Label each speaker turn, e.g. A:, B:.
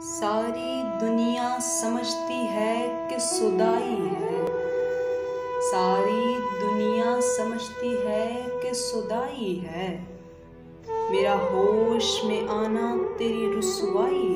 A: सारी दुनिया समझती है कि सुदाई है। सारी दुनिया समझती है कि सुदाई है। मेरा होश में आना तेरी रसवाई है